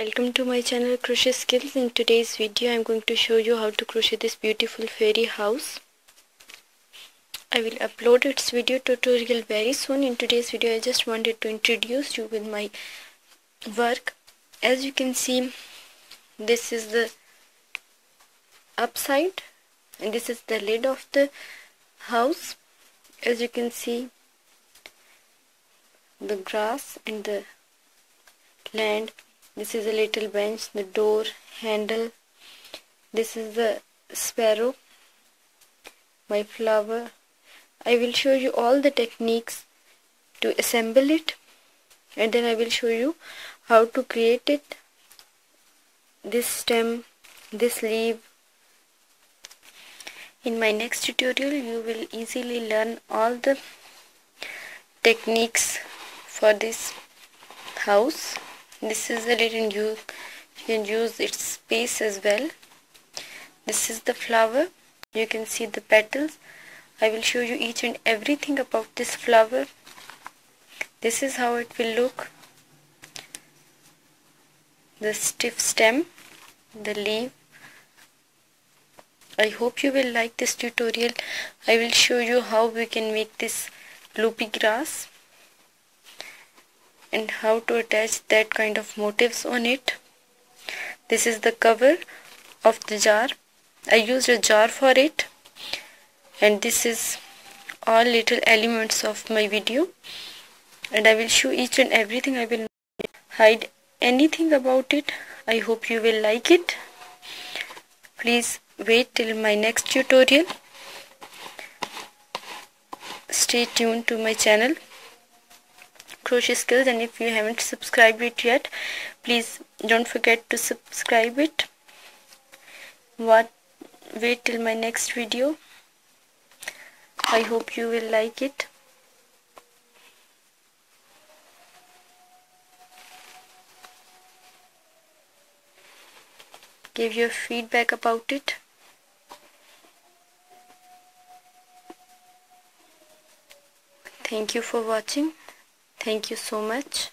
welcome to my channel crochet skills. In today's video i'm going to show you how to crochet this beautiful fairy house. I will upload its video tutorial very soon. In today's video i just wanted to introduce you with my work. As you can see this is the upside and this is the lid of the house. As you can see the grass and the land this is a little bench the door handle. This is the sparrow my flower. I will show you all the techniques to assemble it and then I will show you how to create it. This stem this leaf. In my next tutorial you will easily learn all the techniques for this house this is a little you can use its space as well. This is the flower. You can see the petals. I will show you each and everything about this flower. This is how it will look. The stiff stem the leaf. I hope you will like this tutorial. I will show you how we can make this loopy grass and how to attach that kind of motifs on it. This is the cover of the jar. I used a jar for it. And this is all little elements of my video. And I will show each and everything. I will hide anything about it. I hope you will like it. Please wait till my next tutorial. Stay tuned to my channel crochet skills and if you haven't subscribed it yet please don't forget to subscribe it. What wait till my next video. I hope you will like it. Give your feedback about it. Thank you for watching Thank you so much.